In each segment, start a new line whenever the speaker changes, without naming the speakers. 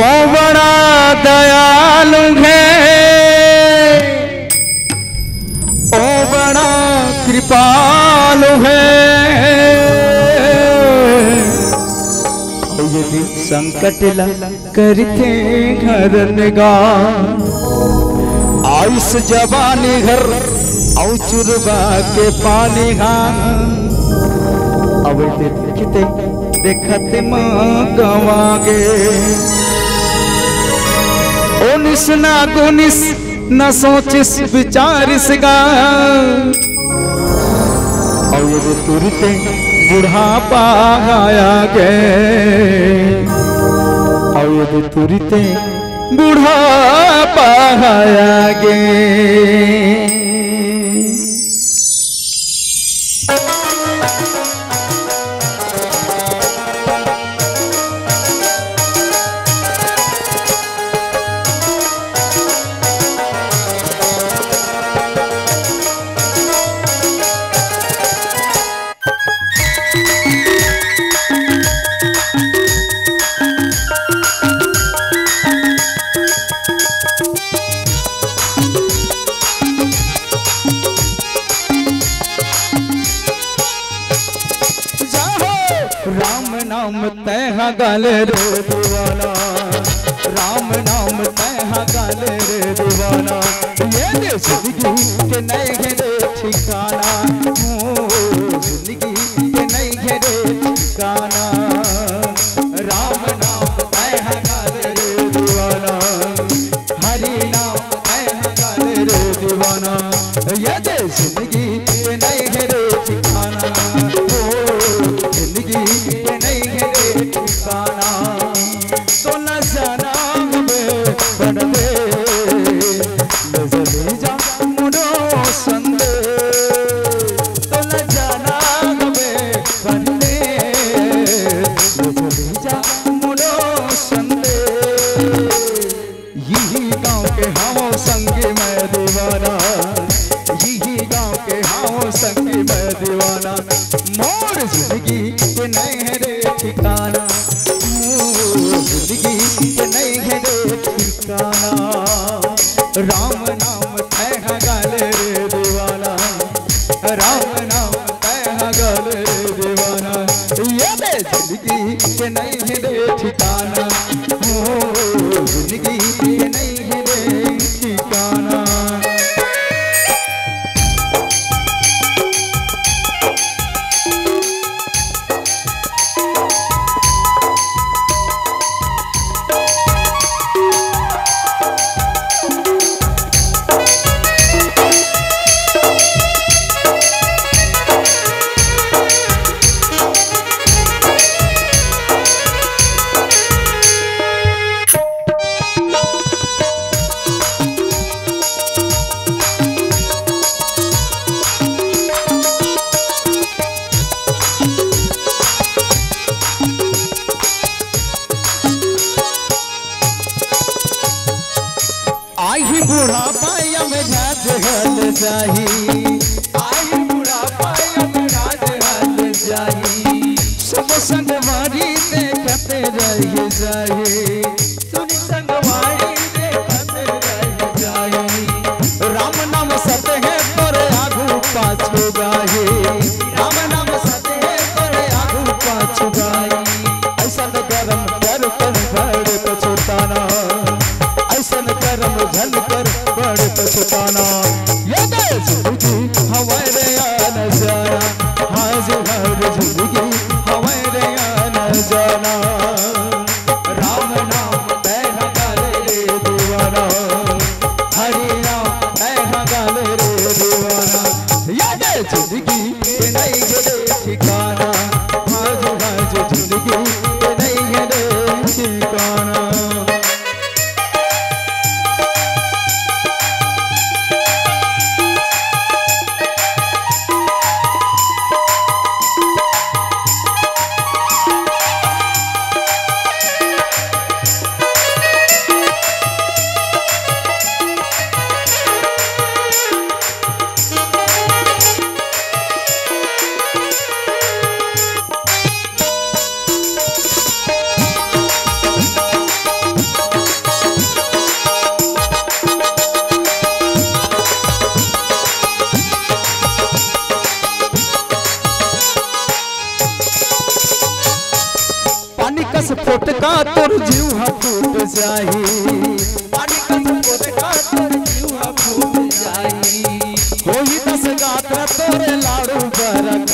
ओ बड़ा दयालु है। ओ बड़ा कृपालु है। यदि संकट ला करते घर निगाह। आयुष जवानी घर औ चुरबा के पानी हाँ अब देखते देखते माँ गवागे उनिस ना गुनिस, न सोचिस, विचारिस गा। और तुरते बुढ़ापा आया गे और तुरते बुढ़ापा आया गे नाम तह गल रे दीवाना राम नाम तह गल रे दीवाना ये ज़िंदगी के नहीं घेरे ठिकाना. ज़िंदगी के नहीं घेरे ठिकाना. राम नाम तह गल रे दीवाना हरि नाम तह गल रे दीवाना. ये ज़िंदगी के यही गाँव के हम संगी मैं दीवाना। यही गाँव के हम संगी मैं दीवाना। मोर ज़िंदगी के नहीं है रे ठिकाना। ज़िंदगी के नहीं है रे ठिकाना। राम नाम तह गल रे दीवाना। राम नाम तह गल रे दीवाना। ये ज़िंदगी के नहीं है रे ठिकाना। आई बूढ़ा पाया में जाही ये दे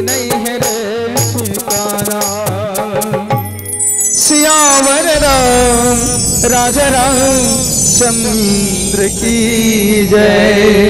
नहीं है रे सियावर राम राजा राम चंद्र की जय।